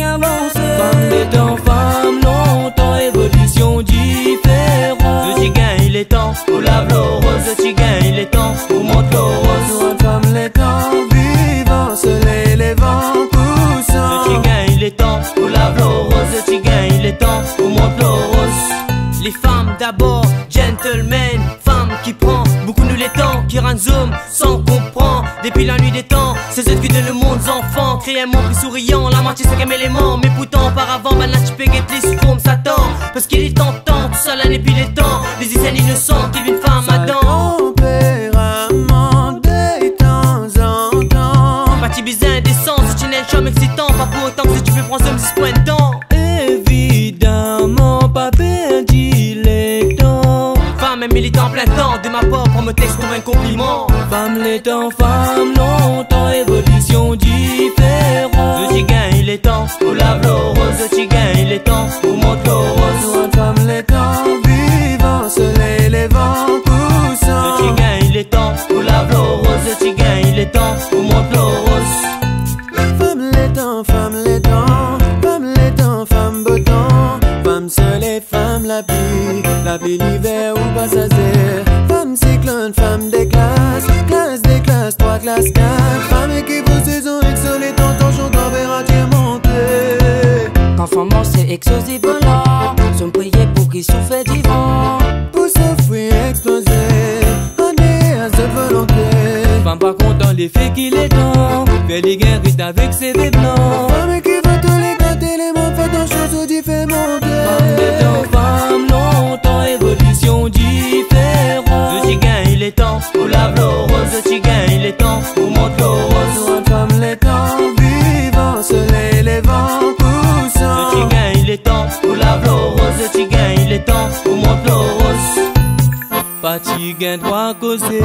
tu avances. Femme les temps, femme longtemps, évolution différente. Je gagne il est temps pour la rose. Je gagne il est temps pour mon rose. Femme les temps, vivant, soleil, les vents poussant. Je gagne il est temps pour la rose. Je gagne il est temps pour mon rose. Les femmes d'abord, gentlemen, femmes qui prend beaucoup nous les temps, qui rend zoom sans comprendre. Depuis la nuit des temps, c'est ce qui donne le monde aux enfants. Créer un monde plus souriant, la moitié cinquième élément. Mais pourtant, auparavant, ben là tu peux guetter les comme Satan. Parce qu'il est tentant, tout seul l'année puis les temps. Les Israéliens innocents qui vivent une femme à dents. Bizarre indécent, si tu n'es un charme excitant. Pas pour autant que si tu peux prendre ce 10 points de temps. Évidemment, pas temps Femme et militant plein temps, de ma part, pour me texte comme un compliment. Femme les temps, femme longtemps, évolution différente. Je gagne il est temps pour la rose. Je gagne il est temps pour mon rose. Femme les temps, vivant, soleil, les vents poussant. Je gagne il est temps pour la rose. Je gagne il est temps pour mon rose. Femme les temps, femme les temps, femme les temps, femme beau temps. Femme soleil, femme la pluie, la pluie l'hiver ou passager. Femme cyclone, femme des classes, classe des classes, trois classes, quatre. Femme équipe aux saisons, excellent, tension, température montée. Quand femme c'est explosif là, sont priés pour qu'ils souffrent du vent. Pour s'offrir, exploser, année à cette volonté. Femme pas content des faits qu'il est temps. Fait les guerres avec ses blancs. Femme les en chose ou fait monter. Femme les temps, femme longtemps, évolution différente. Je gagne il est temps pour la rose. Je gagne il est temps pour mon rose. Femme les temps, vivant, soleil, les vents poussant. Je gagne il est temps pour la rose. Je gagne il est temps pour mon rose. Pas tu gain droit causer,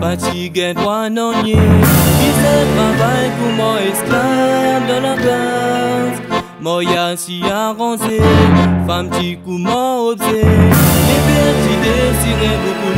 pas tu gain droit non nier. Ils travail moyansi arrangé femme qui comment objet les pertes désirées beaucoup